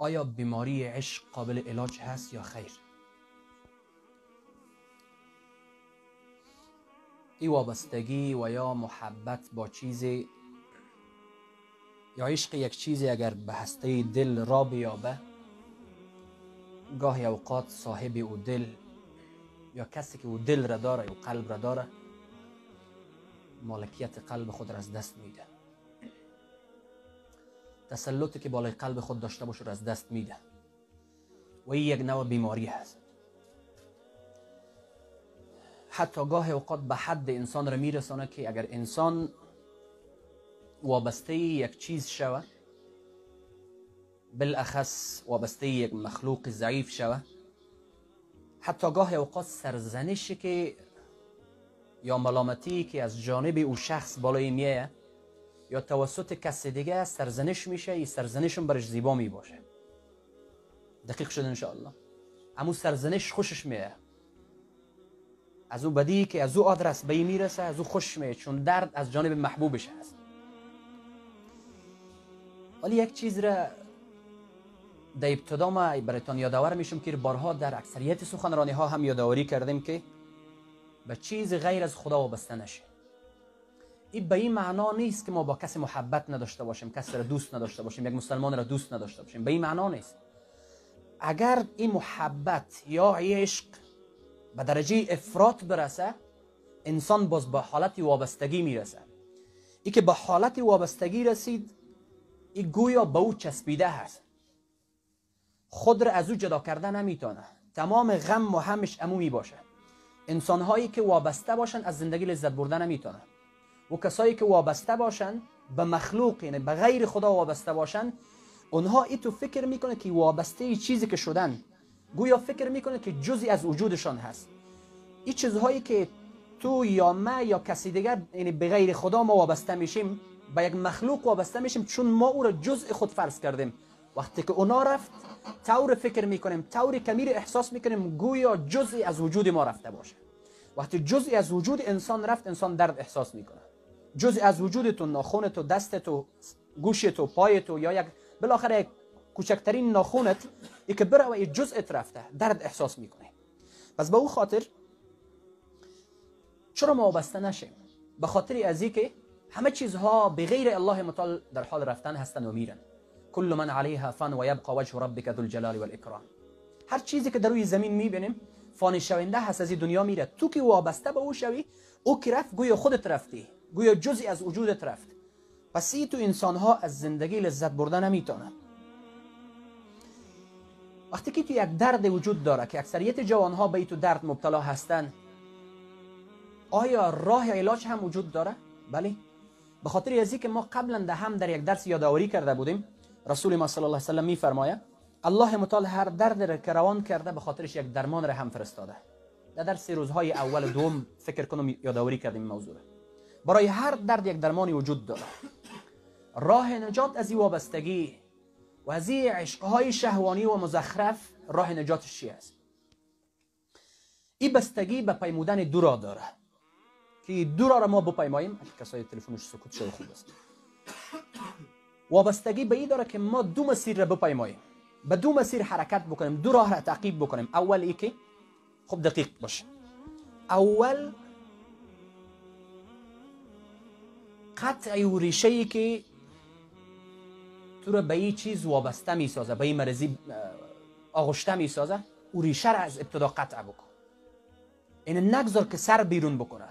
آیا بیماری عشق قابل علاج هست یا خیر؟ ای وابستگی و یا محبت با چیزی یا عشق یک چیزی اگر به هسته دل را بیابه گاهی اوقات صاحب او دل یا کسی که او دل را داره یا قلب را داره مالکیت قلب خود را از دست میده. تسلطی که بالای قلب خود داشته باشه را از دست میده. و این یک نوع بیماری هست. حتی گاه اوقات به حد انسان را میرسانه که اگر انسان وابسته یک چیز شود بالاخص وابسته یک مخلوق ضعیف شود حتی گاه اوقات سرزنشی که یا ملامتی که از جانب أو شخص بالای میه یا توسط کسی دیگه سرزنش میشه این سرزنشم برش زیبا می باشه دقیق شد انشاءالله. امو سرزنش خوشش میه. از او بدی که از او آدرس به می‌رسه از او خوش میه چون درد از جانب محبوبش هست. ولی یک چیز را در ابتدا ما برایتان یادآور میشم که بارها در اکثریت سخنرانی ها هم یادآوری کردیم که به چیز غیر از خدا وابسته نشه این به این معنا نیست که ما با کسی محبت نداشته باشیم کسی را دوست نداشته باشیم یک مسلمان را دوست نداشته باشیم. به این معنا نیست. اگر این محبت یا عشق به درجه افراط برسه انسان باز به حالت وابستگی می‌رسه ای که به حالت وابستگی رسید این گویا به او چسبیده هست. خود را از او جدا کرده نمی‌تونه. تمام غم و همش عمومی باشه. انسان هایی که وابسته باشن از زندگی لذت برده نمی‌تونن و کسایی که وابسته باشن به مخلوق یعنی به غیر خدا وابسته باشن اونها ای تو فکر می‌کنه که وابسته چیزی که شدن. گویا فکر می‌کنه که جزی از وجودشان هست. این چیزهایی که تو یا ما یا کسی دیگر یعنی به غیر خدا ما وابسته میشیم به یک مخلوق وابسته میشیم چون ما او را جزء خود فرض کردیم. وقتی که اونا رفت طور فکر می‌کنیم طور کمیر احساس می‌کنیم گویا جزئی از وجود ما رفته باشه. وقتی جزئی از وجود انسان رفت انسان درد احساس می‌کنه جزئی از وجود تو ناخون تو دست تو گوش تو پای یا یک بالاخره کوچکترین ناخونت ای که بره و یه جزءت رفته درد احساس می‌کنه. پس به او خاطر چرا ما وابسته نشیم؟ به خاطر از که همه چیزها به غیر الله متعال در حال رفتن هستن و میرن. کل من علیها فان و یبقى وجه ربک ذو الجلال والاکرام. هر چیزی که در روی زمین می‌بینیم فانی شونده هست از دنیا میره. تو که وابسته به او شوی او که رفت خودت رفتی. گویا جزی از وجودت رفت. پس ای تو انسان ها از زندگی لذت برده نمی‌تونن وقتی که تو یک درد وجود داره که اکثریت جوان ها به تو درد مبتلا هستن آیا راه علاج هم وجود داره؟ بله. به خاطر ازی که ما قبلا ده هم در یک درس یادآوری کرده بودیم رسول ما صلی الله علیه و سلم میفرمایه الله متعال هر درد را که روان کرده به خاطرش یک درمان را هم فرستاده. در در سه روزهای اول دوم فکر کنم یادآوری کردیم این موضوع برای هر درد یک درمانی وجود داره. راه نجات از این وابستگی و از این عشقهای شهوانی و مزخرف راه نجاتش چی است؟ این بستگی به پیمودن دو را داره. که دو را, را ما بپیماییم. کسای تلفنش سکوت شده خوب است. وابستگی به این داره که ما دو مسیر را بپیماییم. به دو مسیر حرکت بکنیم. دو راه را تعقیب بکنیم. اول ای که خب دقیق باشه. اول قطع و ریشه ای که تو رو به این چیز وابسته می سازه به این مرضی آغشته می سازه او ریشه را از ابتدا قطع بکن. این نگذار که سر بیرون بکنه.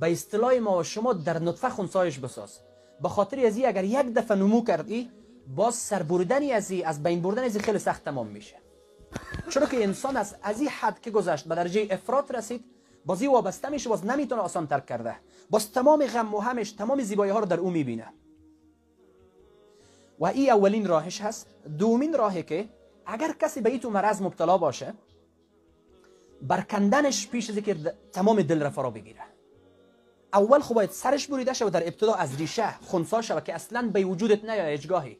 به اصطلاح ما و شما در نطفه خونسایش بساز. به خاطر ازی اگر یک دفعه نمو کردی باز سر بردنی ازی از بین بردن ازی خیلی سخت تمام میشه. چرا که انسان از از این حد که گذشت به درجه افراط رسید بازی وابسته میشه باز نمی‌تونه آسان ترک کرده. باز تمام غم و همش تمام زیبایی ها رو در او می‌بینه. و این اولین راهش هست دومین راهی که اگر کسی به تو مرض مبتلا باشه برکندنش پیش از که تمام دل را فرا بگیره. اول خب باید سرش بریده شود در ابتدا از ریشه خونسا شود که اصلا به وجودت نیاد اجگاهی.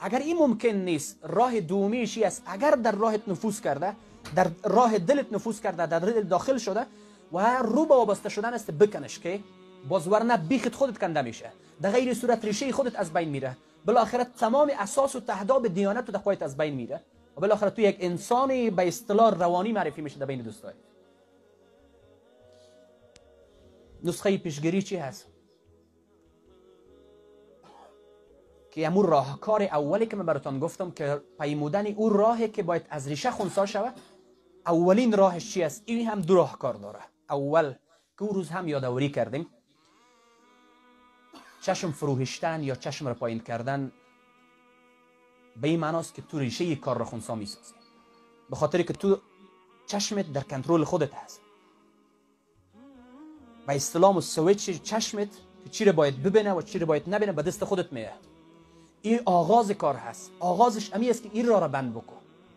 اگر این ممکن نیست راه دومیشی است. اگر در راهت نفوذ کرده در راه دلت نفوذ کرده در دل داخل شده و رو به وابسته شدن است بکنش که باز ورنه بیخت خودت کنده میشه. در غیر صورت ریشه خودت از بین میره. بالاخره تمام اساس و تهداب دیانت رو در از بین میره و بالاخره تو یک انسانی به اصطلاح روانی معرفی میشه در بین دوستای. نسخه پیشگیری چی هست؟ که امور راهکار اولی که من براتون گفتم که پیمودن او راهی که باید از ریشه خونسا شود اولین راهش چی است؟ این هم دو راهکار داره. اول که روز هم یادآوری کردیم. چشم فروهشتن یا چشم را پایین کردن به این معناست که تو ریشه کار را خونسا می‌سازی. به خاطر که تو چشمت در کنترل خودت هست. و اصطلاح و سویچ چشمت که چی را باید ببینه و چی را باید نبینه به دست خودت میه این آغاز کار هست. آغازش امی است که این را را بند بکن.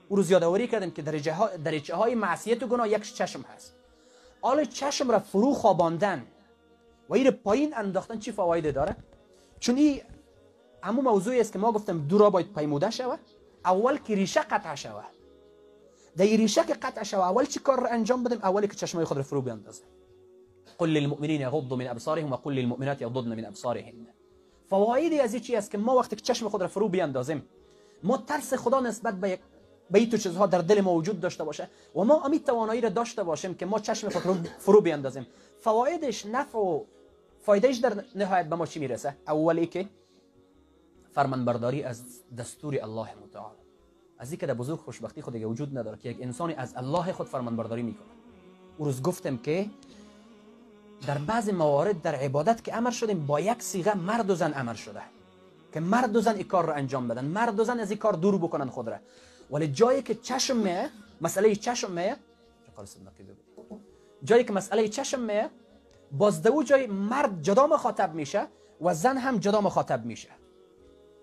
او روز یادآوری کردیم که درجه, ها درجه های معصیت و گناه یک چشم هست. حالا چشم را فرو خواباندن. و این پایین انداختن چی فواید داره؟ چون این همون موضوعی است که ما گفتم دو را باید پیموده شود. اول که ریشه قطع شود. در ریشه که قطع شود اول چی کار را انجام بدیم؟ اولی که چشمای خود را فرو بیاندازیم. قل للمؤمنین یغضوا من ابصارهم وقل للمؤمنات یغضضن من ابصارهن. فوایدی از چی است که ما وقتی که چشم خود را فرو بیاندازیم ما ترس خدا نسبت به به این چیزها در دل ما وجود داشته باشه. و ما امی توانایی را داشته باشیم که ما چشم خود رو فرو بیاندازیم فوایدش نفع و فایدهش در نهایت به ما چی می‌رسه؟ اولی که فرمانبرداری از دستور الله متعال. از اینکه در بزرگ خوشبختی خود وجود نداره که یک انسانی از الله خود فرمانبرداری می‌کنه. او روز گفتم که در بعض موارد در عبادت که امر شدیم با یک سیغه مرد و زن امر شده. که مرد و زن این کار رو انجام بدن. مرد و زن از این کار دور بکنن خود را. که چشم میه مسئله چشم میه جایی که مسئله چشم میه باز دو جای مرد جدا مخاطب میشه و زن هم جدا مخاطب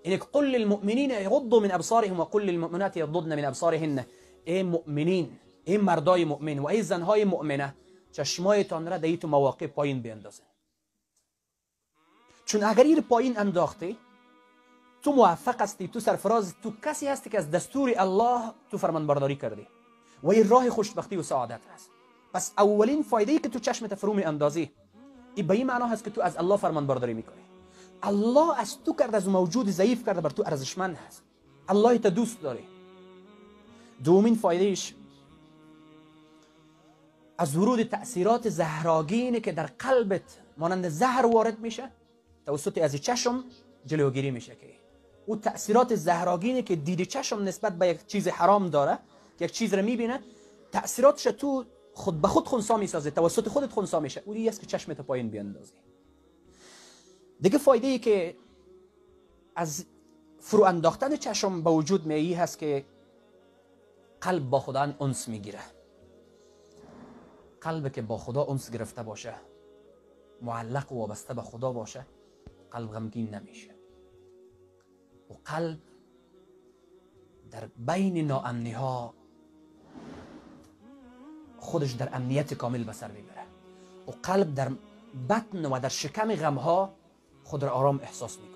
اینه که قل للمؤمنین یغضوا من أبصارهم و قل للمؤمنات یغضضن من أبصارهن. ای مؤمنین ای مردای مؤمن؟ و ای زنهای مؤمنة؟ چشمایتان را در تو مواقع پایین بیندازه چون اگر این پایین انداختی تو موفق هستی تو سرفراز تو کسی هستی که از دستور الله تو فرمانبرداری کردی. و این راه خوشبختی و سعادت هست. پس اولین فایده ای که تو چشمت فرو می اندازی این به این معنا هست که تو از الله فرمانبرداری می‌کنی. الله از تو کرد از موجود ضعیف کرده بر تو ارزشمند هست. الله تا دوست داره. دومین فایدهش از ورود تأثیرات زهراگینی که در قلبت مانند زهر وارد میشه توسط از چشم جلوگیری میشه که او تأثیرات زهراگینی که دید چشم نسبت به یک چیز حرام داره یک چیز رو می‌بینه تأثیراتش تو خود به خود خونسا می‌سازه توسط خودت خونسا میشه. او است که چشمت پایین بیاندازی دیگه فایده ای که از فرو انداختن چشم به وجود میایی هست که قلب با خدا انس می‌گیره. قلب که با خدا انس گرفته باشه معلق و وابسته به خدا باشه قلب غمگین نمیشه. و قلب در بین ناامنی ها خودش در امنیت کامل به سر می‌بره. و قلب در بطن و در شکم غم ها خود را آرام احساس می‌کنه.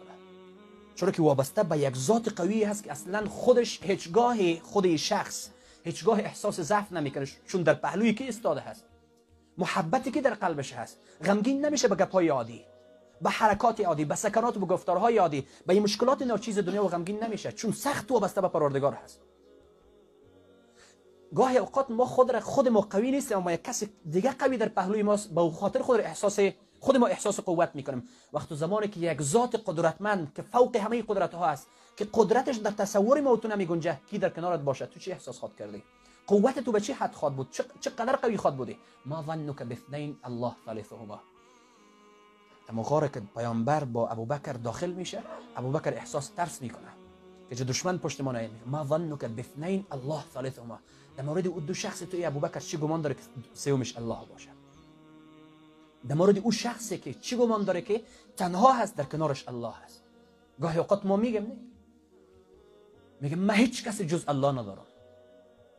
چرا که وابسته به یک ذات قوی هست که اصلا خودش هیچگاه خود شخص هیچگاه احساس ضعف نمی‌کنه چون در پهلوی که استاده هست؟ محبتی که در قلبش هست غمگین نمیشه به گپای عادی. به حرکات عادی به سکنات و به گفتارهای عادی به این مشکلات ناچیز دنیا و غمگین نمیشه. چون سخت وابسته به پروردگار هست. گاهی اوقات ما خود را خود ما قوی نیستیم اما یک کسی دیگه قوی در پهلوی ماست به خاطر خود احساس خود ما احساس قوت می‌کنیم. وقتی زمانی که یک ذات قدرتمند که فوق همه قدرت ها هست که قدرتش در تصور ما تو نمیگنجه کی در کنارت باشه تو چی احساس خود کردی؟ قوت تو به چی حد خواد بود؟ چقدر قوی خواد بودی؟ ما ظنک باثنین الله ثالثهما. اما غار که پیامبر با ابوبکر داخل میشه ابوبکر احساس ترس می‌کنه که چه دشمن پشت ما نیاد. ما ظنک باثنین الله ثالثهما. در مورد او دو شخص توی ابوبکر چی گمان داره که سومش الله باشه؟ در مورد او شخصی که چی گمان داره که تنها هست در کنارش الله هست. گاهی اوقات ما میگم نه. میگم من هیچ کسی جز الله ندارم.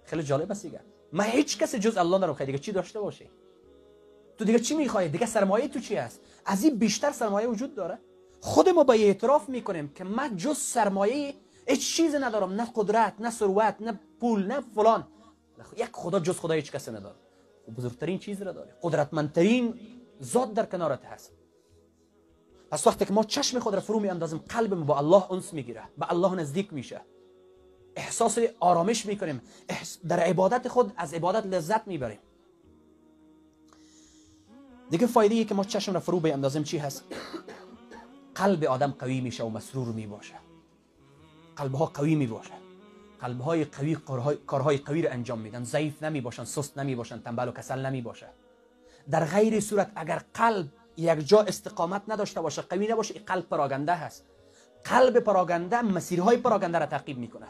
خیلی جالب است دیگه من هیچ کسی جز الله ندارم. خیلی چی داشته باشی تو دیگه چی می‌خوای؟ دیگه سرمایه تو چی هست؟ از این بیشتر سرمایه وجود داره. خود ما با اعتراف می‌کنیم که من جز سرمایه هیچ چیز ندارم. نه قدرت نه ثروت نه پول نه فلان. یک خدا جز خدا هیچ کسی نداره. و بزرگترین چیز را داره قدرتمندترین ذات در کنارت هست. پس وقتی که ما چشم خود را فرو می اندازیم قلب با الله انس می‌گیره. به الله نزدیک میشه. احساس آرامش می‌کنیم. در عبادت خود از عبادت لذت می‌بریم. دیگه فایده ای که ما چشم را فرو اندازیم چی هست؟ قلب آدم قوی میشه و مسرور می باشه قلب ها قوی می باشه قلب های قوی کارهای قوی را انجام میدن. ضعیف نمی باشن سست نمی باشن تنبل و کسل نمی باشه در غیر صورت اگر قلب یک جا استقامت نداشته باشه قوی نباشه این قلب پراگنده هست. قلب پراگنده مسیرهای پراگنده را تعقیب می‌کنه.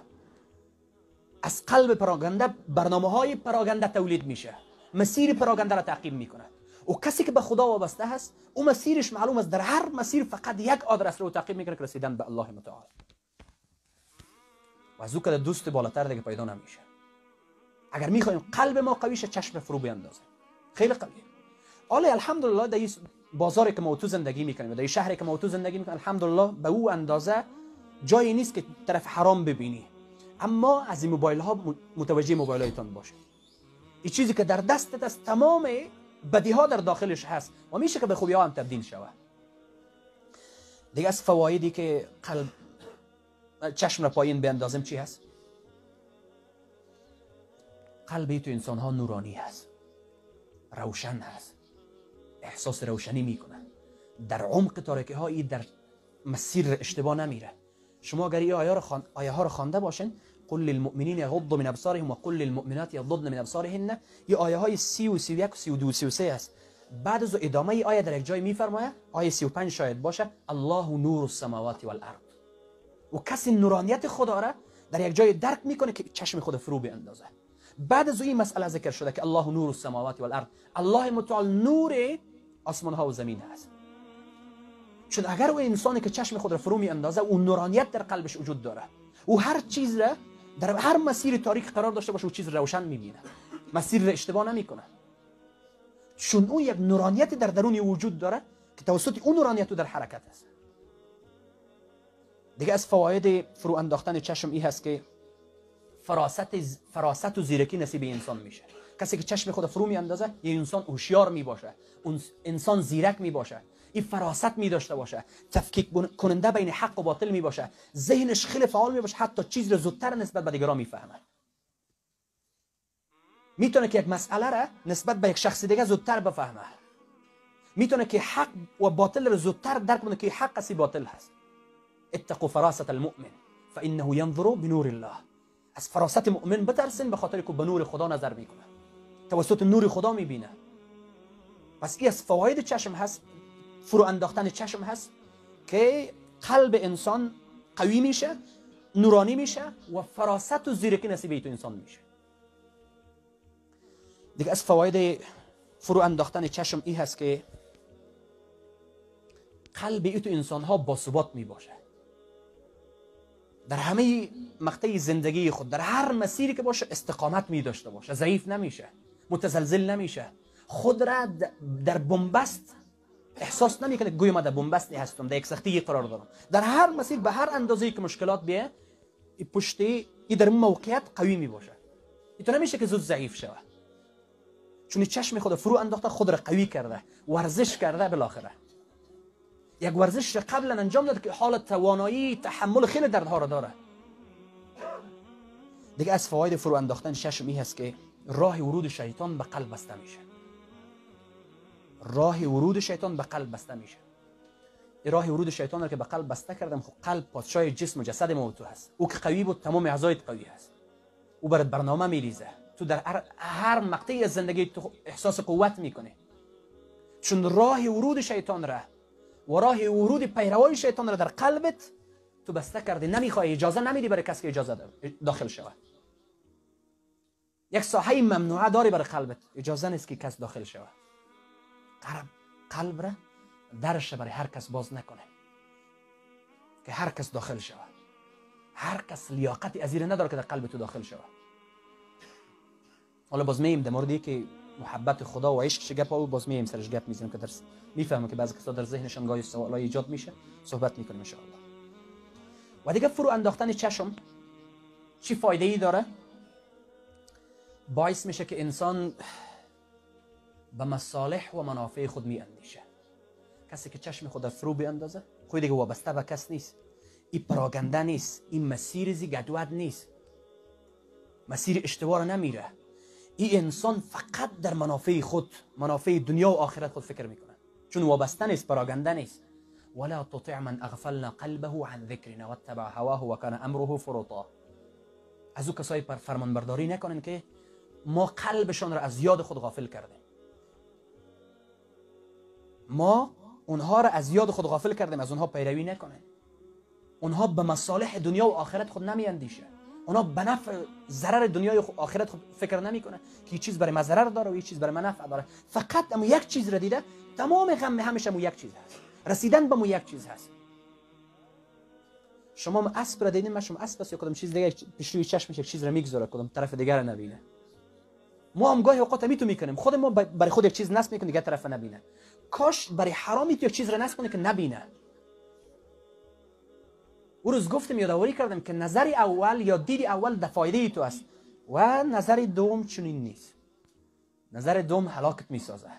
از قلب پراگنده برنامه های پراگنده تولید میشه. مسیر پراگنده را تعقیب می‌کنه. و کسی که به خدا وابسته هست او مسیرش معلوم است در هر مسیر فقط یک آدرس رو تعقیب می‌کنه که رسیدن به الله متعال. و از او که دوست بالاتر دیگه پیدا نمیشه. اگر می‌خوایم قلب ما قوی شه چشم فرو بیندازه. خیلی قوی حالا الحمدلله در بازاری که ما تو زندگی می‌کنیم در شهری که ما تو زندگی می‌کنیم الحمدلله به او اندازه جایی نیست که طرف حرام ببینی. اما از این موبایل ها متوجه موبایل هایتان باشه. این چیزی که در دستت از تمام بدی ها در داخلش هست و میشه که به خوبی ها هم تبدیل شود. دیگه از فوایدی که قلب چشم را پایین بیندازم چی هست؟ قلبی تو انسان ها نورانی هست. روشن هست. احساس روشنی می‌کنه. در عمق تاریکی هایی در مسیر اشتباه نمیره. شما اگر این آیه ها رو خوانده باشین قل للمؤمنین یغضوا من أبصارهم و قل للمؤمنات یغضضن من أبصارهن. این آیه های 30 و 31 و 32 و 33 است بعد از إدامة ای آیه در یک جای میفرماید آیه 35 شاید باشه الله نور السماوات والأرض. و کسی نورانیت خدا را در یک جای درک میکنه که چشم خود فرو بیندازه. بعد از این مسئله ذکر شده که الله نور السماوات والأرض. الله متعال نور آسمان ها و زمین هست. چون اگر أو انسانی که چشم خود را فرو می اندازه اون نورانیت در قلبش وجود داره. أو هر چیز را در هر مسیر تاریک قرار داشته باشه او چیز روشن می‌بینه. مسیر را اشتباه نمی‌کنه. چون او یک نورانیت در درون وجود داره که توسط اون نورانیت در حرکت است. دیگه از فواید فرو انداختن چشم ای هست که فراست فراست و زیرکی نصیب انسان میشه. کسی که چشم خود فرو می اندازه یه انسان هوشیار می باشه انسان زیرک می باشه این فراست می داشته باشه. تفکیک کننده بین حق و باطل می باشه ذهنش خیلی فعال می باشه حتی چیز رو زودتر نسبت به دیگران می‌فهمه. می‌تونه که یک مسئله را نسبت به یک شخص دیگه زودتر بفهمه. می‌تونه که حق و باطل رو زودتر درک کنه که حق اسی باطل هست. اتقوا فراست المؤمن فانه ينظر بنور الله. از فراست مؤمن بترسین به خاطر که به نور خدا نظر می‌کنه. توسط نور خدا می‌بینه. پس این از فواید چشم هست فرو انداختن چشم هست که قلب انسان قوی میشه نورانی میشه و فراست و زیرکی نصیب تو انسان میشه. دیگه از فواید فرو انداختن چشم ای هست که قلب ای تو انسان ها باثبات می باشه در همه مقطع زندگی خود در هر مسیری که باشه استقامت می داشته باشه ضعیف نمیشه متزلزل نمیشه. خود را در بنبست احساس نمی‌کنه گویا ما در هستم در یک سختی قرار دارم. در هر مسیر به هر اندازه که مشکلات بیه پشتی ای در موقعیت قوی می باشه ای تو نمیشه که زود ضعیف شوه. چون چشم خود فرو انداخته خود را قوی کرده ورزش کرده بالاخره. یک ورزش قبلا انجام داد که حال توانایی تحمل خیلی دردها را داره. دیگه از فواید فرو انداختن چشم ای هست که راه ورود شیطان به قلب بسته میشه. راه ورود شیطان به قلب بسته میشه. راه ورود شیطان رو که به قلب بسته کردم خب قلب پادشاه جسم و جسد ما تو هست. او که قوی بود تمام اعضایت قوی هست. او برات برنامه میریزه. تو در هر مقطعی از زندگی تو احساس قوت می‌کنه چون راه ورود شیطان را و راه ورود پیروای شیطان را در قلبت تو بسته کردی. نمی‌خوای اجازه نمیدی برای کسی که اجازه داخل شود. یک ساحه ممنوعه داری برای قلبت. اجازه نیست که کس داخل شود. قلب قلب را درش برای هر کس باز نکنه. که هر کس داخل شود. هر کس لیاقتی از نداره که در قلب تو داخل شود. حالا باز میم در موردی که محبت خدا و عشق گپ او باز میم سرش گپ می‌زنیم که درس می‌فهمم که بعضی کسا در ذهنشان گاهی سوالای ایجاد میشه. صحبت می‌کنیم ان و دیگه فرو انداختن چشم چی فایده ای داره؟ باعث میشه که انسان به مصالح و منافع خود می اندیشه کسی که چشم خود فرو بیاندازه خود دیگه وابسته به کس نیست. این پراگنده نیست این مسیر زی گدوت نیست. مسیر اشتباه نمیره. این انسان فقط در منافع خود منافع دنیا و آخرت خود فکر می‌کنه. چون وابسته نیست پراگنده نیست. ولا تطع من اغفلنا قلبه عن ذکرنا واتبع هواه وكان امره فرطا. از او کسایی پر فرمان برداری نکنن که ما قلبشان را از یاد خود غافل کردیم. ما اونها را از یاد خود غافل کردیم از اونها پیروی نکنه. اونها به مصالح دنیا و آخرت خود نمی اندیشه اونها به نفع ضرر دنیای و آخرت خود فکر نمی‌کنه که یه چیز برای ما ضرر داره و یه چیز برای ما نفع داره. فقط اما یک چیز را دیده تمام غم همش مو یک چیز هست. رسیدن به مو یک چیز هست. شما اسب را دیدین؟ من شما اسب یا کدام چیز دیگه؟ پیش روی چشمش یک چیز را می‌گذاره کدام طرف دیگر را نبینه. ما هم گاهی اوقات میتو می‌کنیم. خود ما برای خود یک چیز نصب می‌کنیم دیگه طرف نبینه. کاش برای حرامی تو یک چیز را نصب کنه که نبینه. او روز گفتم یادآوری کردم که نظر اول یا دید اول در فایده تو است و نظر دوم چنین نیست. نظر دوم هلاکت می‌سازه.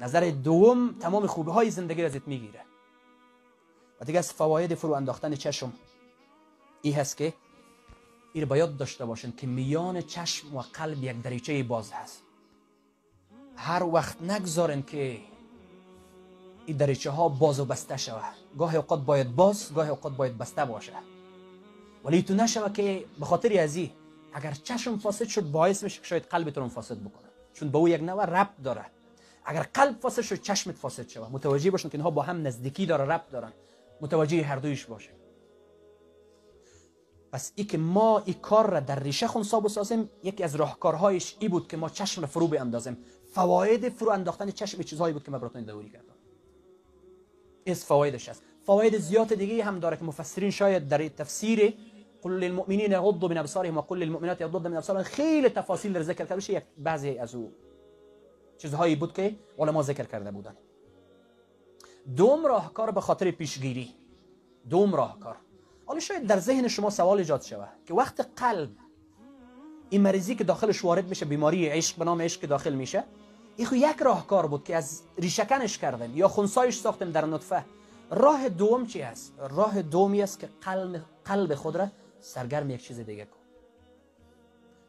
نظر دوم تمام خوبی های زندگی را ازت می‌گیره. و دیگه از فواید فرو انداختن چشم ای هست که این باید داشته باشن که میان چشم و قلب یک دریچه باز هست. هر وقت نگذارن که این دریچه ها باز و بسته شوه. گاه اوقات باید باز گاه اوقات باید بسته باشه. ولی تو نشوه که به خاطر ازی اگر چشم فاسد شد باعث میشه شاید قلبتون فاسد بکنه. چون به او یک نوع ربط داره. اگر قلب فاسد شد چشمت فاسد شوه. متوجه باشن که اینها با هم نزدیکی داره ربط دارن. متوجه هر دویش باشه پس ای که ما این کار را در ریشه خونسا بسازیم یکی از راهکارهایش ای بود که ما چشم را فرو بیاندازیم. فواید فرو انداختن چشم چیزهایی بود که ما براتون دوری کردم. از فوایدش است فواید زیاد دیگه هم داره که مفسرین شاید در تفسیر قل للمؤمنین یغضوا من ابصارهم وقل للمؤمنات یغضضن من ابصارهن خیلی تفاصیل در ذکر کرده یک بعضی از او چیزهایی بود که علما ذکر کرده بودن. دوم راهکار به خاطر پیشگیری. دوم راهکار. حالا شاید در ذهن شما سوال ایجاد شود که وقت قلب این مریضی که داخلش وارد میشه بیماری عشق به نام عشق که داخل میشه این خو یک راهکار بود که از ریشکنش کردن یا خونسایش ساختیم در نطفه. راه دوم چی است راه دومی است که قلب قلب خود را سرگرم یک چیز دیگه کن.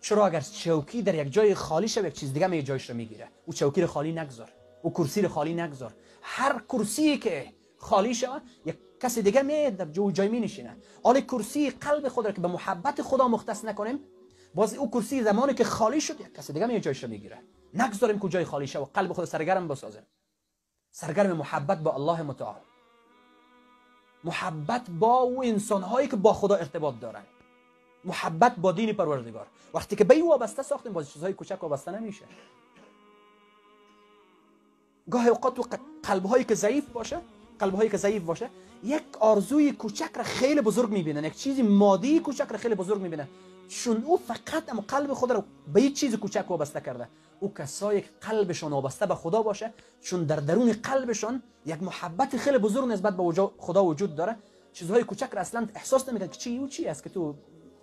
چرا اگر چوکی در یک جای خالی شه یک چیز دیگه می جایش رو می‌گیره؟ او چوکی رو خالی نگذار. او کرسی رو خالی نگذار. هر کرسی که خالی شود یک کسی دیگه می در جو جای می نشینه. حال کرسی قلب خود را که به محبت خدا مختص نکنیم باز او کرسی زمانی که خالی شد یک کسی دیگه می جایش می‌گیره. نگذاریم کجای خالی شه و قلب خود سرگرم بسازیم. سرگرم محبت با الله متعال. محبت با او انسان هایی که با خدا ارتباط دارن. محبت با دین پروردگار. وقتی که به او وابسته ساختیم باز چیزهای کوچک وابسته نمیشه. گاهی اوقات قلب هایی که ضعیف باشه قلب هایی که ضعیف باشه یک آرزوی کوچک را خیلی بزرگ می‌بینن یک چیزی مادی کوچک را خیلی بزرگ می‌بینن. چون او فقط اما قلب خود را به یک چیز کوچک وابسته کرده. او کسایی که قلبشون وابسته به خدا باشه چون در درون قلبشون یک محبت خیلی بزرگ نسبت به خدا وجود داره چیزهای کوچک را اصلا احساس نمی‌کنه که چی او چی است که تو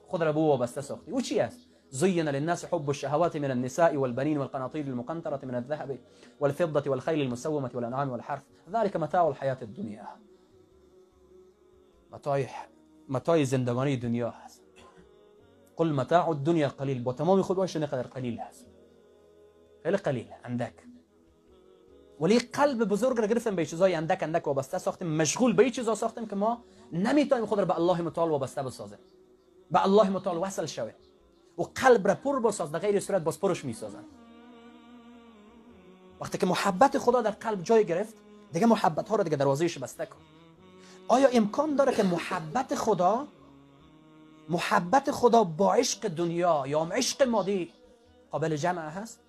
خود را به او وابسته ساختی؟ او چی است؟ زين للناس حب الشهوات من النساء والبنين والقناطير المقنطرة من الذهب والفضة والخيل المسومة والأنعام والحرث. ذلك متاع الحياة الدنيا. متاع متاع زندگانی دنیا هست قل متاع الدنيا قليل. با تمام خود باشه نقدر قلیل هست خیلی قلیل ولی قلب بزرگ را گرفتیم به چیزای اندک اندک وابسته ساختیم. مشغول به چیزا ساختیم که ما نمیتونیم خود را به الله متعال وابسته بسازیم. به الله متعال وصل شویم. و قلب را پر بساز در غیر صورت باز پرش می‌سازن وقتی که محبت خدا در قلب جای گرفت دیگه محبت ها رو دیگه دروازهش بسته کن. آیا امکان داره که محبت خدا محبت خدا با عشق دنیا یا عشق مادی قابل جمع هست؟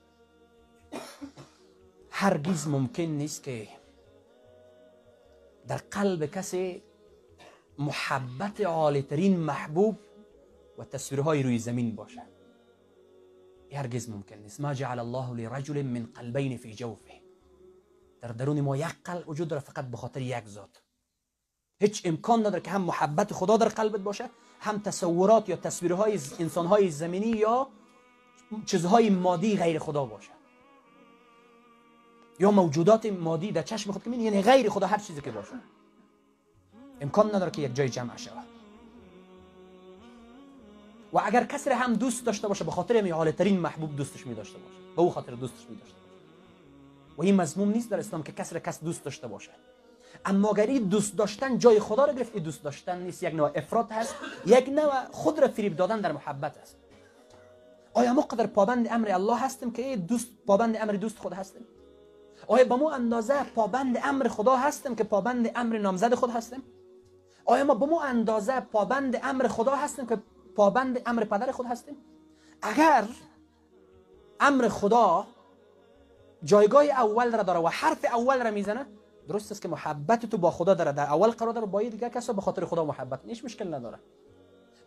هرگز ممکن نیست که در قلب کسی محبت عالی محبوب و تصویرهای روی زمین باشه هرگز ممکن نیست. ما جعل الله لرجل من قلبین فی جوفه. در درون ما یک قلب وجود داره فقط به خاطر یک ذات. هیچ امکان نداره که هم محبت خدا در قلبت باشه هم تصورات یا تصویرهای انسانهای زمینی یا چیزهای مادی غیر خدا باشه. یا موجودات مادی در چشم خود که یعنی غیر خدا هر چیزی که باشه. امکان نداره که یک جای جمع شود. و اگر کسی هم دوست داشته باشه به خاطر می ترین محبوب دوستش می داشته باشه. به او خاطر دوستش می داشته باشه. و این مضمون نیست در اسلام که کسی کس دوست داشته باشه. اما اگر دوست داشتن جای خدا رو گرفت دوست داشتن نیست. یک نوع افراد هست یک نوع خود را فریب دادن در محبت است. آیا ما قدر پابند امر الله هستیم که دوست پابند امر دوست خود هستیم؟ آیا با ما اندازه پابند امر خدا هستیم که پابند امر نامزد خود هستیم؟ آیا ما با ما اندازه پابند امر خدا هستیم که پابند امر پدر خود هستیم. اگر امر خدا جایگاه اول را داره و حرف اول را می‌زنه درست است که محبت تو با خدا داره. در اول قرار داره با دیگه کسا به خاطر خدا محبت. نیش مشکل نداره.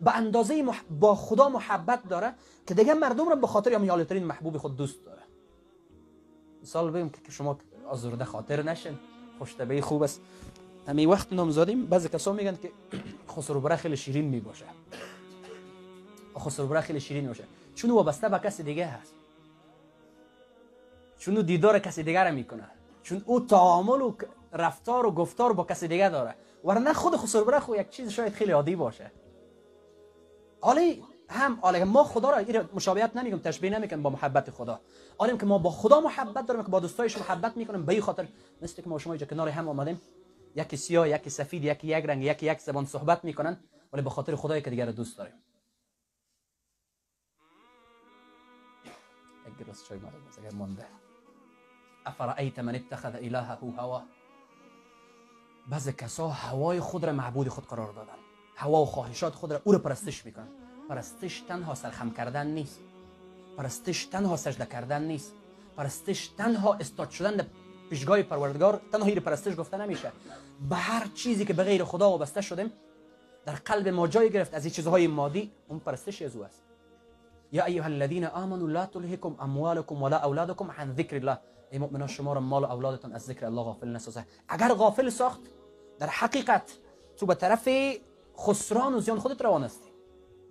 به اندازه با خدا محبت داره که دیگه مردم را به خاطر یا میالترین محبوب خود دوست داره. مثال بگیم که شما آزرده خاطر نشین. خوشتبه خوب است. همین وقت نامزادیم بعضی کسا میگن که خسرو خیلی شیرین می باشه خسرو خیلی شیرین باشه. چون وابسته به کسی دیگه هست. چون دیدار کسی دیگه را می‌کنه چون او تعامل و رفتار و گفتار با کسی دیگه داره. ورنه خود خسرو خو یک چیز شاید خیلی عادی باشه. حالا هم حالا ما خدا را مشابهت نمیگم تشبیه نمی‌کنم با محبت خدا. حالا که ما با خدا محبت داریم که با دوستایش محبت می‌کنیم. به این خاطر مثل که ما شما اینجا کنار هم آمدیم یکی سیاه یکی سفید یکی یک رنگ یکی یک زبان صحبت می‌کنن ولی به خاطر خدایی که دیگر دوست داریم. یک گلاس چای مرا اگر مونده افرأیت من اتخذ الهه هوا بعض هوای خود را معبود خود قرار دادن. هوا و خواهشات خود را او را پرستش می‌کنن پرستش تنها سرخم کردن نیست. پرستش تنها سجده کردن نیست. پرستش تنها استاد شدن پیشگاه پروردگار تنها هیر پرستش گفته نمیشه. به هر چیزی که به غیر خدا وابسته شدیم در قلب ما جای گرفت از این چیزهای مادی اون پرستش از او است. یا ایها الذين امنوا لا تلهكم اموالكم ولا اولادكم عن ذكر الله. ای مؤمنان شما را مال و اولادتان از ذکر الله غافل نسازه اگر غافل ساخت در حقیقت تو به طرف خسران و زیان خودت روان هستی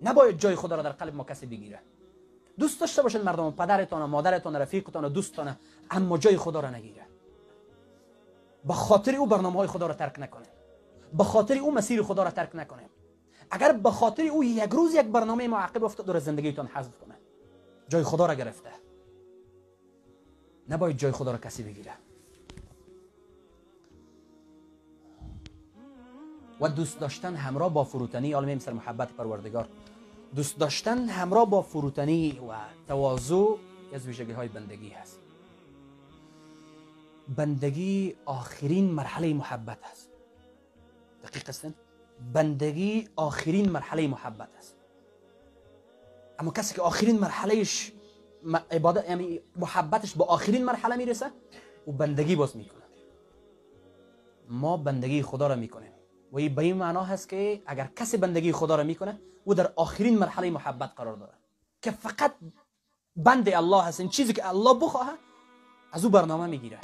نباید جای خدا را در قلب ما کسی بگیره. دوست داشته باشید مردم پدرتان مادرتان رفیقتان دوستان اما جای خدا را نگیره. به خاطر او برنامه های خدا را ترک نکنه. به خاطر او مسیر خدا را ترک نکنه. اگر به خاطر او یک روز یک برنامه معقب افتاد در زندگیتان حذف کنه. جای خدا را گرفته. نباید جای خدا را کسی بگیره. و دوست داشتن همراه با فروتنی عالم سر محبت پروردگار. دوست داشتن همراه با فروتنی و تواضع از ویژگی های بندگی هست. بندگی آخرین مرحله محبت است دقیق هستن بندگی آخرین مرحله محبت است. اما کسی که آخرین مرحلهش عبادت یعنی محبتش به آخرین مرحله می‌رسه و بندگی باز می‌کنه ما بندگی خدا را می‌کنیم. و این به این معنا هست که اگر کسی بندگی خدا را می‌کنه او در آخرین مرحله محبت قرار داره. که فقط بند الله هست این چیزی که الله بخواه از او برنامه می‌گیره.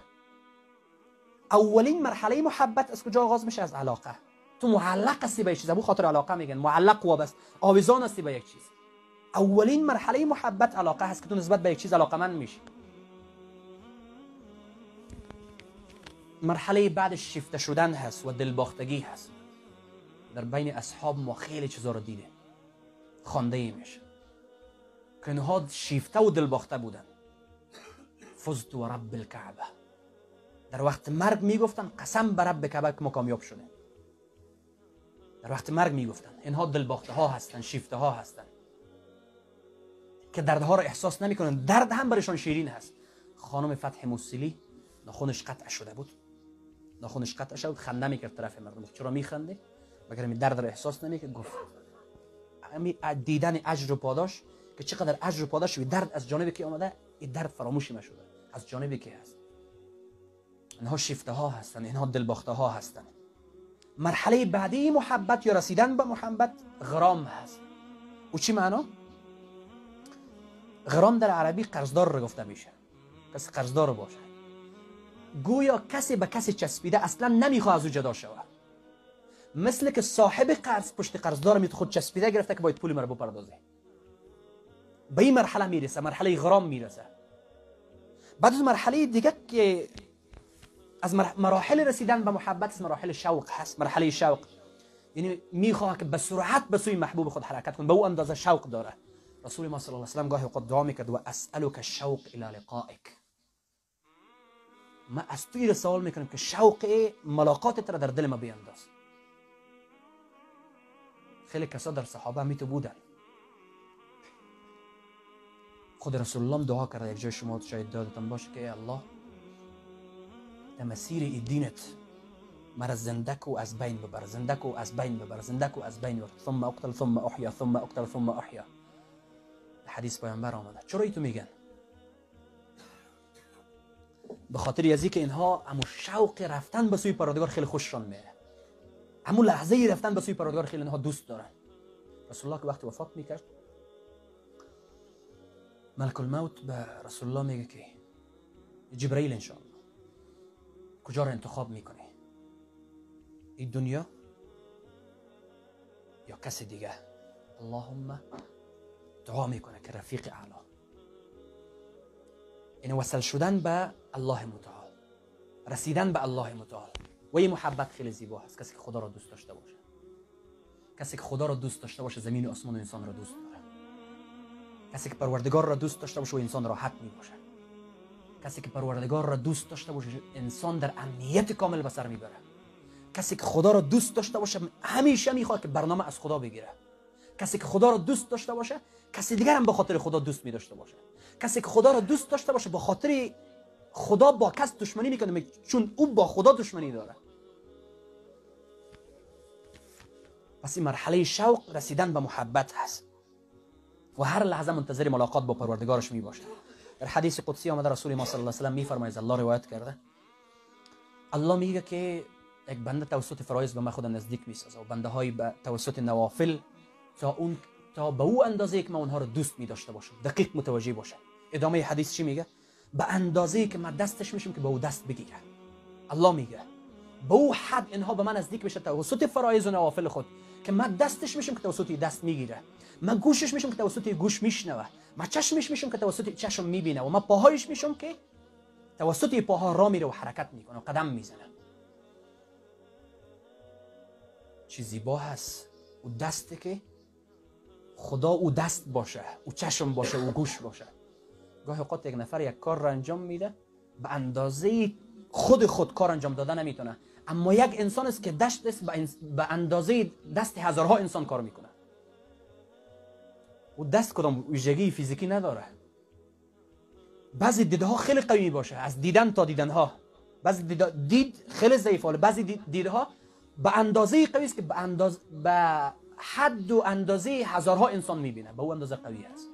اولین مرحله محبت از کجا آغاز میشه؟ از علاقه. تو معلق هستی به یک چیز. ابو خاطر علاقه میگن. معلق وابست آویزان هستی به یک چیز. اولین مرحله محبت علاقه هست که تو نسبت به یک چیز علاقه من میشی. مرحله بعد شیفته شدن هست و دلباختگی هست. در بین اصحاب ما خیلی چیزا رو دیده خانده ایمش که اینها شیفته و دلباخته بودن. فزت و رب الكعبه در وقت مرگ می‌گفتن قسم به رب کعبه که ما کامیاب شدیم. در وقت مرگ می‌گفتن اینها دلباخته ها هستن شیفته ها هستن. که دردها رو احساس نمی‌کنن. درد هم برشان شیرین هست. خانم فتح موسیلی ناخونش قطع شده بود. ناخونش قطع شده بود خنده می‌کرد طرف مردم. چرا میخنده؟ مگر می درد رو احساس نمی‌کنه گفت همین دیدن اجر و پاداش که چقدر اجر و پاداش و درد از جانبی که آمده این درد فراموشی نشده از جانبی که هست؟ اینها شیفته ها هستن اینها دلباخته ها هستن. مرحله بعدی محبت یا رسیدن به محبت غرام هست. و چی معنا؟ غرام در عربی قرضدار رو گفته میشه. کسی قرضدار باشه. گویا کسی به کسی چسبیده اصلا نمی‌خواد از او جدا شود. مثل که صاحب قرض پشت قرضدار میت خود چسبیده گرفته که باید پولی مرا بپردازه. به این مرحله می‌رسه مرحله غرام می‌رسه. بعد از مرحله دیگه که از مراحل رسیدن به محبت از مراحل شوق هست مرحله شوق. یعنی میخواه که به سرعت به سوی محبوب خود حرکت کن به أو اندازه شوق داره. رسول ما صلی الله علیه و سلم گاهی اوقات دعا میکرد و اسألک الشوق إلى لقائک. ما از توی سوال میکنم که شوق ملاقات را در دل ما بیانداز. خیلی کسا در صحابه میتو بودن. خود رسول الله دعا کرده یک جای شما شاید دادتان باشه که الله در مسیر دینت مرا زندک و از بین ببر زندک و از بین ببر زندک و از بین ببر ثم أقتل ثم احیا ثم أقتل ثم احیا حدیث پیامبر آمده چرا ای تو میگن به خاطر از که اینها أمو شوق رفتن به سوی پروردگار خیلی خوششان میره أمو لحظه ای رفتن به سوی پروردگار خیلی اینها دوست دارن. رسول الله که وقتی وفات میکرد ملک الموت به رسول الله میگه که جبرئیل انشاءالله. کجا رو انتخاب می‌کنی؟ این دنیا یا کسی دیگه؟ اللهم دعا می‌کنه که رفیق اعلی. این وصل شدن به الله متعال. رسیدن به الله متعال. و این محبت خیلی زیبا هست. کسی که خدا را دوست داشته باشه. کسی که خدا را دوست داشته باشه زمین و آسمان و انسان را دوست داره. کسی که پروردگار را دوست داشته باشه و انسان راحت می باشه. کسی که پروردگار را دوست داشته باشه انسان در امنیت کامل به سر می‌بره. کسی که خدا را دوست داشته باشه همیشه می‌خواد که برنامه از خدا بگیره. کسی که خدا را دوست داشته باشه کسی دیگر هم به خاطر خدا دوست می داشته باشه. کسی که خدا را دوست داشته باشه با خاطر خدا با کس دشمنی می‌کنه چون او با خدا دشمنی داره. پس این مرحله شوق رسیدن به محبت هست. و هر لحظه منتظر ملاقات با پروردگارش می باشه در حدیث قدسی آمده رسول ما صلی الله علیه و میفرماید الله روایت کرده. الله میگه که یک بنده توسط فرایض به من خود نزدیک می‌سازه و بنده های به توسط نوافل تا اون تا به او اندازه که من اونها رو دوست می داشته باشم دقیق متوجه باشه ادامه حدیث چی میگه؟ به اندازه که من دستش میشم که به او دست بگیره. الله میگه به او حد اینها به من نزدیک بشه توسط فرایض و نوافل خود که من دستش میشم که توسط دست می‌گیره. من گوشش میشم که توسط گوش میشنوه. من چشمش میشم که توسط چشم می‌بینه و من پاهایش میشم که توسط پاها را میره و حرکت می‌کنه و قدم می‌زنه. چی زیبا هست. و دسته که خدا او دست باشه او چشم باشه او گوش باشه. گاهی اوقات یک نفر یک کار را انجام میده به اندازه خود خود کار انجام دادن نمی‌تونه. اما یک انسان است که دست است به اندازه دست هزارها انسان کار می‌کنه. و دست کدام ویژگی فیزیکی نداره. بعضی دیدها خیلی قوی باشه. از دیدن تا دیدنها. بعضی دید خیلی ضعیف بعضی دیدها به اندازه قوی است که به انداز به حد و اندازه هزارها انسان می‌بینه. به او اندازه قوی است.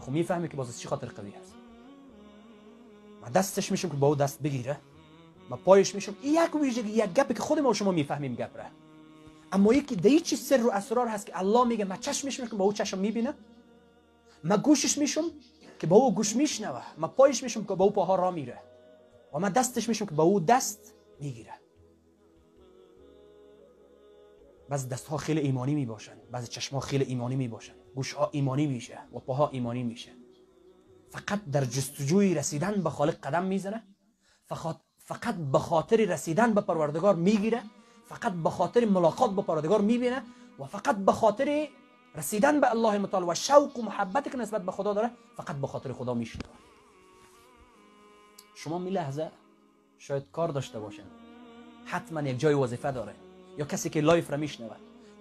خب می‌فهمی که باز چی خاطر قوی است. ما دستش میشم که با او دست بگیره. ما پایش میشم. یک ویژگی یک گپی که خود ما و شما می‌فهمیم گپ اما یکی دیگه چی سر و اسرار هست که الله میگه ما چشمش میشم که با او چشم می‌بینه. ما گوشش میشم که با او گوش میشنوه. ما پایش میشم که با او پاها را میره. و ما دستش میشم که با او دست می‌گیره. بعض دست ها خیلی ایمانی می باشن بعض چشم ها خیلی ایمانی می باشن گوش ها ایمانی میشه و پاها ایمانی میشه. فقط در جستجوی رسیدن به خالق قدم می‌زنه. فقط فقط به خاطر رسیدن به پروردگار می‌گیره. فقط به خاطر ملاقات با پروردگار می‌بینه و فقط به خاطر رسیدن به الله متعال و شوق و محبتی که نسبت به خدا داره فقط به خاطر خدا میشنه شما می لحظه شاید کار داشته باشین. حتما یک جای وظیفه داره یا کسی که live را میشنوه.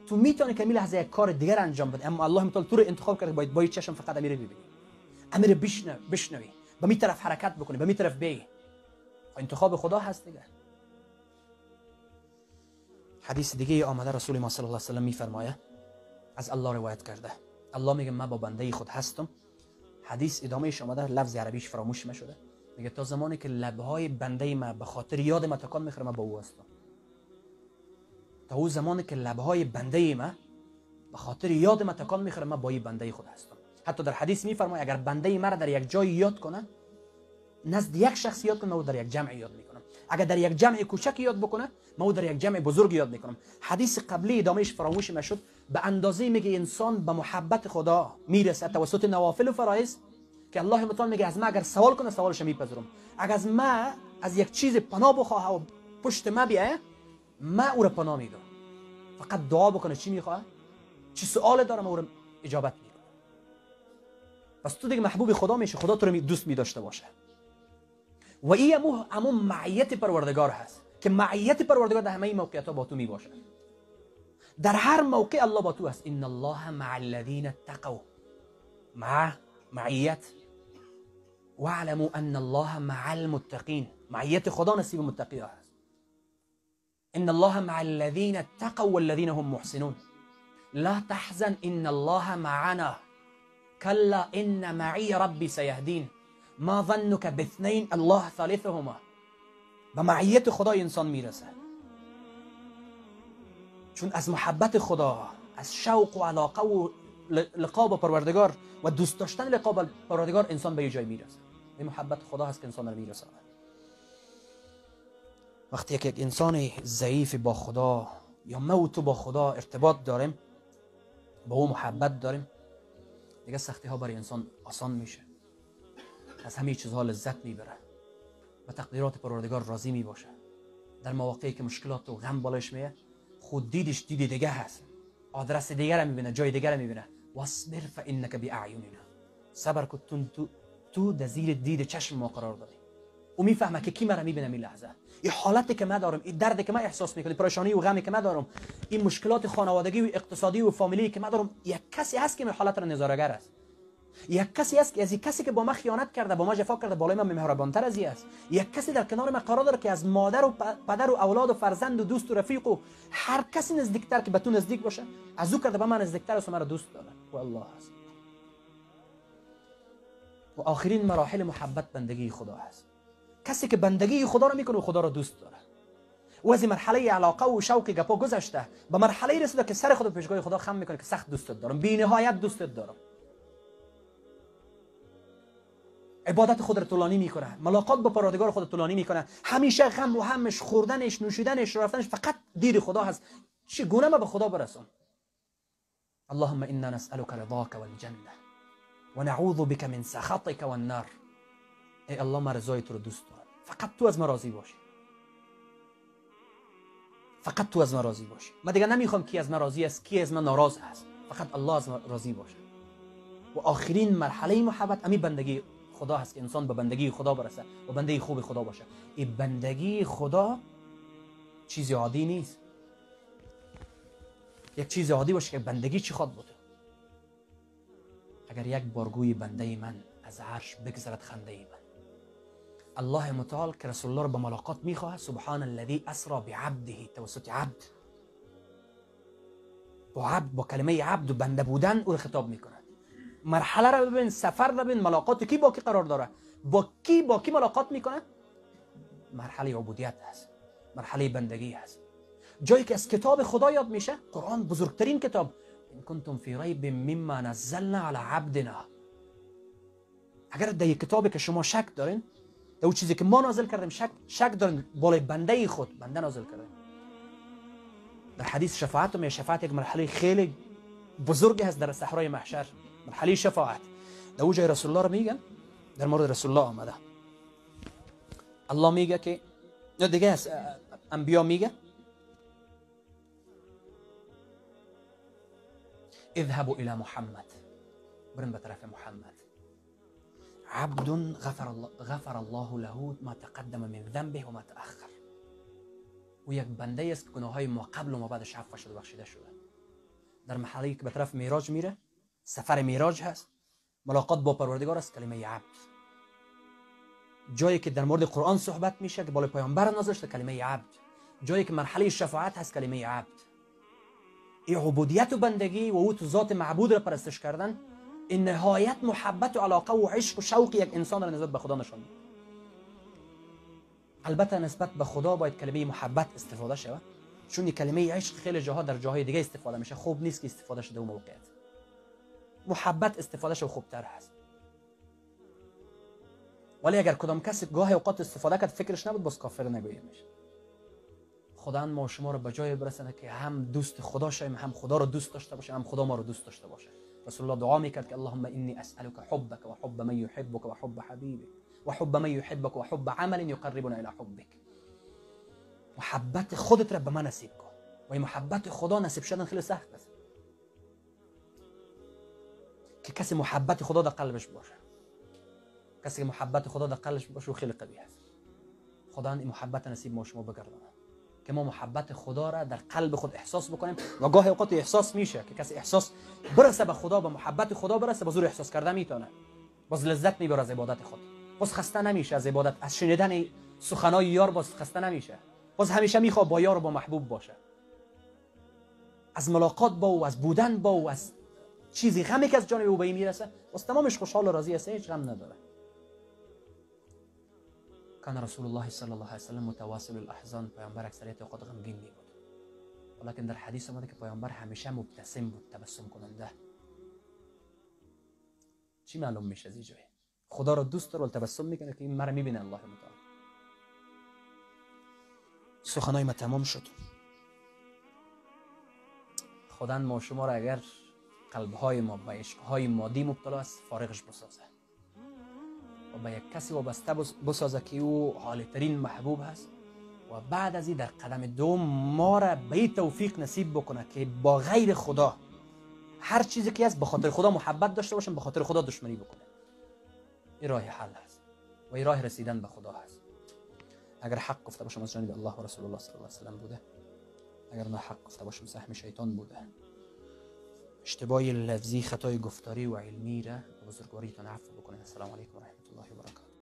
تو می‌تونی که می لحظه یک کار دیگر انجام بده اما الله متعال تو رو انتخاب کرده باید با چشم فقط امی ره ببینی. امی ره بشنو بشنوی. به می طرف حرکت بکنی به می طرف بی. انتخاب خدا هست دیگه. حدیث دیگه آمده رسول ما صلی الله علیه و سلم میفرمایه از الله روایت کرده. الله میگه من با بنده خود هستم. حدیث ادامهش آمده لفظ عربیش فراموش شده میگه تا زمانی که لبهای بنده ما به خاطر یاد ما تکان می‌خوره من با او هستم. تا اون زمانی که لبهای بنده ما به خاطر یاد ما تکان می‌خوره من با این بنده خود هستم. حتی در حدیث میفرماید اگر بنده مرا در یک جای یاد کنه نزد یک شخص یاد کنه او در یک جمع یاد می‌کنم. اگر در یک جمع کوچک یاد بکنه ما در یک جمع بزرگ یاد می‌کنم. حدیث قبلی ادامهش فراموش نشد. به اندازه میگه انسان به محبت خدا می‌رسه توسط نوافل و فرایض که الله متعال میگه از ما اگر سوال کنه سوالش میپذیرم. اگر از ما از یک چیز پناه بخواه و پشت ما بیایه ما او را پناه میدم. فقط دعا بکنه. چی می‌خواه؟ چی سوال دارم او را اجابت می‌کنه. پس تو دیگه محبوب خدا میشه خدا تو رو دوست میداشته باشه. و این امو معیت پروردگار هست. که معیت پروردگار در همه موقعیت ها با تو می باشه در هر موقع الله با تو هست ان الله مع الذين اتقوا. مع معیت. واعلموا ان الله مع المتقین. معیت خدا نصیب متقی هست ان الله مع الذين اتقوا والذين هم محسنون. لا تحزن ان الله معنا. كلا ان معي ربي سيهدين ما ظنك باثنين الله ثالثهما. به معیت خدای انسان می‌رسه. چون از محبت خدا از شوق و علاقه و لقا با پروردگار و دوست داشتن لقا با پروردگار انسان به یه جای می‌رسه. این محبت خدا هست که انسان رو می‌رسه. وقتی یک انسان ضعیف با خدا یا موت با خدا ارتباط داریم با او محبت داریم دیگه سختی ها برای انسان آسان میشه. از همه چیزها لذت می‌بره و تقدیرات پروردگار راضی می باشه در مواقعی که مشکلات و غم بالش میه خود دیدش دیدی دیگه هست. آدرس دیگر می‌بینه جای دیگر می‌بینه. واصبر فانک باعیننا صبر کن تو تو در زیر دید چشم ما قرار دادی. او می‌فهمه که کی مرا می‌بینه می لحظه. این حالتی که من دارم این دردی که من احساس می‌کنم پریشانی و غمی که من دارم این مشکلات خانوادگی و اقتصادی و فامیلی که من دارم یک کسی هست که این حالت را نظارگر است. یک کسی است که از کسی که با ما خیانت کرده با ما جفا کرده بالای من مهربانتر از است. یک کسی در کنار من قرار داره که از مادر و پدر و اولاد و فرزند و دوست و رفیق و هر کسی نزدیکتر که به تو نزدیک باشه از او کرده به من نزدیکتر است و مرا دوست داره. و الله هست. و آخرین مراحل محبت بندگی خدا هست. کسی که بندگی خدا رو می‌کنه و خدا رو دوست داره. و از مرحله علاقه و شوق گپا گذشته به مرحله رسیده که سر خود پیشگاه خدا خم می‌کنه که سخت دوستت دارم. بی نهایت دوستت دارم. عبادت خود را طولانی می‌کنه. ملاقات با پروردگار خود طولانی می‌کنه. همیشه غم و همش خوردنش نوشیدنش رفتنش فقط دیر خدا هست. چگونه ما به خدا برسون اللهم انا نسالك رضاك والجنه ونعوذ بك من سخطك والنار. ای الله ما رضای تو رو دوست دارم. فقط تو از ما راضی باشی. فقط تو از ما راضی باشی. من دیگه نمی‌خوام کی از ما راضی است کی از من ناراض است. فقط الله از ما راضی باشه. و آخرین مرحله محبت امی بندگی خدا هست که انسان به بندگی خدا برسه و بنده خوب خدا باشه. این بندگی خدا چیزی عادی نیست. یک چیز عادی باشه که بندگی چی خواد بوده اگر یک بارگوی بنده من از عرش بگذرد خنده من. الله متعال که رسول الله رو به ملاقات می‌خواه سبحان الذي اسرا بعبده توسط عبد. با عبد با کلمه عبد و بنده بودن او رو خطاب می‌کنه مرحله رو ببین سفر رو ببین ملاقات کی با کی قرار داره؟ با کی با کی ملاقات می‌کنه؟ مرحله عبودیت هست مرحله بندگی هست. جایی که از کتاب خدا یاد میشه قرآن بزرگترین کتاب ان کنتم فی ریب مما نزلنا على عبدنا. اگر در کتابی که شما شک دارین در چیزی که ما نازل کردیم شک شک دارین بالای بنده خود بنده نازل کردیم در حدیث شفاعت و شفاعت یک مرحله خیلی بزرگی هست در صحرای محشر. مرحله شفاعت در اوجه رسول الله میگن در مورد رسول الله آمده الله میگه که دیگه از انبیا میگه اذهبوا إلى محمد. برن طرف محمد. عبد غفر الله, غفر الله له ما تقدم من ذنبه و ما تأخر. و یک بنده است که گناه های ما قبل و ما بعدش عفو شده بخشیده شده در محلی که به طرف میراج میره سفر میراج هست. ملاقات با پروردگار است کلمه عبد. جایی که در مورد قرآن صحبت میشه که بالای پیامبر شده کلمه عبد. جایی که مرحله شفاعت هست کلمه عبد. این عبودیت و بندگی و او تو ذات معبود را پرستش کردن این نهایت محبت و علاقه و عشق و شوق یک انسان را نسبت به خدا نشان البته نسبت به خدا باید کلمه محبت استفاده شود. چون کلمه عشق خیلی جاها در جاهای دیگه استفاده میشه. خوب نیست که استفاده شده اون موقعیت. محبت استفاده شو خوبتر هست. ولی اگر کدام کسی گاه اوقات استفاده کرد فکرش نبود باز کافر نگویمش خدا ما شما رو به جای برسنه که هم دوست خدا شویم هم خدا رو دوست داشته باشه هم خدا ما رو دوست داشته باشه. رسول الله دعا میکرد که اللهم انی اسألک حبک و حب من یحبک و حب حبیبک و حب من یحبک و حب عمل یقربنا إلى حبک. محبت خودت را به من نصیب کن. و محبت خدا نصیب شدن خیلی سخت است. که کسی محبت خدا در قلبش باشه. کسی که محبت خدا در قلبش باشه خیلی قوی است خدا این محبت نصیب ما شما بگردانه که ما محبت خدا را در قلب خود احساس بکنیم و گاه اوقات احساس میشه که کسی احساس برسه به خدا به محبت خدا برسه به زور احساس کرده می‌تونه. باز لذت می‌بره از عبادت خود. باز خسته نمیشه از عبادت از شنیدن سخنای یار باز خسته نمیشه. باز همیشه می‌خواد با یار و با محبوب باشه. از ملاقات با او از بودن با او از چیزی غمی که از جانب او به این می‌رسه. باز تمامش خوشحال و راضی است هیچ غم نداره. کان رسول الله صلی الله علیه و سلم متواصل الاحزان پیامبر اکثریت اوقات غمگین می بود ولیکن در حدیث اومده که پیامبر همیشه مبتسم بود تبسم کننده. چی معلوم میشه از جای خدا رو دوست داره تبسم می‌کنه که این مرا می‌بینه الله متعال. سخنای ما تمام شد. خدا ما شما را اگر قلبهای ما به عشقهای مادی مبتلا است فارغش بسازه. و به یک کسی وابسته بسازه که او حالی محبوب هست و بعد از این در قدم دوم ما را به این توفیق نصیب بکنه که با غیر خدا هر چیزی که هست به خاطر خدا محبت داشته باشم به خاطر خدا دشمنی بکنه این راه حل هست و این راه رسیدن به خدا هست. اگر حق گفته باشم از جانب الله و رسول الله صلی الله علیه و سلم بوده اگر نه حق گفته باشم سهم شیطان بوده. اشتباهی لفظی خطای گفتاری و علمی را بزرگواریتان عفو بکنید. السلام علیکم و رحمت الله و برکاته